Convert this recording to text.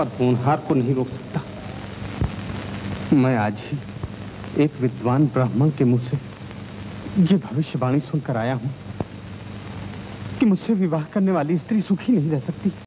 पर होनहार को नहीं रोक सकता। मैं आज ही एक विद्वान ब्राह्मण के मुँह से ये भविष्यवाणी सुनकर आया हूँ कि मुझसे विवाह करने वाली स्त्री सुखी नहीं रह सकती।